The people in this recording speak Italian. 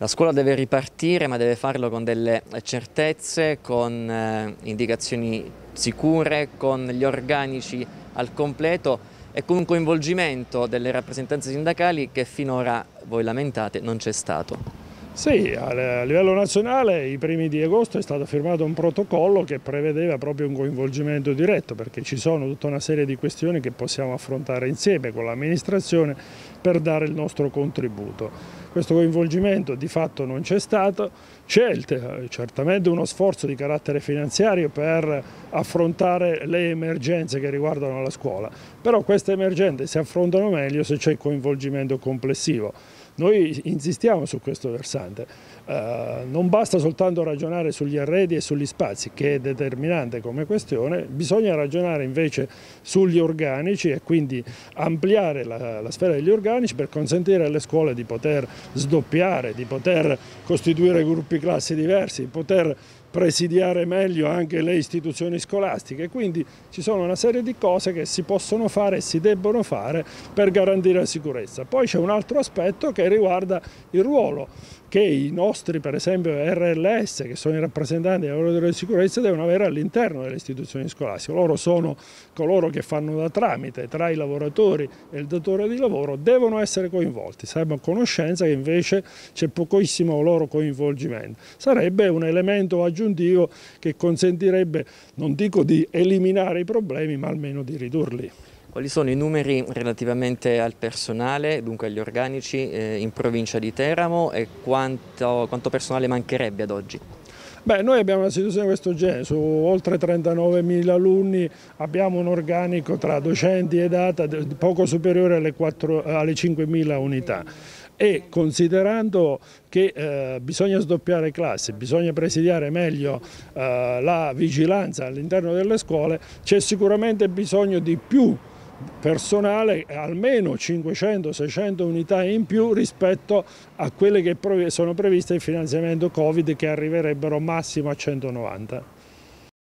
La scuola deve ripartire ma deve farlo con delle certezze, con eh, indicazioni sicure, con gli organici al completo e con un coinvolgimento delle rappresentanze sindacali che finora, voi lamentate, non c'è stato. Sì, a livello nazionale i primi di agosto è stato firmato un protocollo che prevedeva proprio un coinvolgimento diretto perché ci sono tutta una serie di questioni che possiamo affrontare insieme con l'amministrazione per dare il nostro contributo. Questo coinvolgimento di fatto non c'è stato, c'è certamente uno sforzo di carattere finanziario per affrontare le emergenze che riguardano la scuola, però queste emergenze si affrontano meglio se c'è il coinvolgimento complessivo. Noi insistiamo su questo versante, eh, non basta soltanto ragionare sugli arredi e sugli spazi che è determinante come questione, bisogna ragionare invece sugli organici e quindi ampliare la, la sfera degli organici per consentire alle scuole di poter sdoppiare, di poter costituire gruppi classi diversi, di poter presidiare meglio anche le istituzioni scolastiche, quindi ci sono una serie di cose che si possono fare e si debbono fare per garantire la sicurezza. Poi c'è un altro aspetto che riguarda il ruolo che i nostri, per esempio RLS, che sono i rappresentanti di sicurezza, devono avere all'interno delle istituzioni scolastiche. Loro sono coloro che fanno da tramite tra i lavoratori e il datore di lavoro, devono essere coinvolti. Siamo a conoscenza che invece c'è pochissimo loro coinvolgimento. Sarebbe un elemento aggiuntivo che consentirebbe, non dico di eliminare i problemi, ma almeno di ridurli. Quali sono i numeri relativamente al personale, dunque agli organici eh, in provincia di Teramo e quanto, quanto personale mancherebbe ad oggi? Beh, noi abbiamo una situazione di questo genere, su oltre 39.000 alunni abbiamo un organico tra docenti e data poco superiore alle, alle 5.000 unità e considerando che eh, bisogna sdoppiare classi, bisogna presidiare meglio eh, la vigilanza all'interno delle scuole, c'è sicuramente bisogno di più personale almeno 500-600 unità in più rispetto a quelle che sono previste il finanziamento Covid che arriverebbero massimo a 190.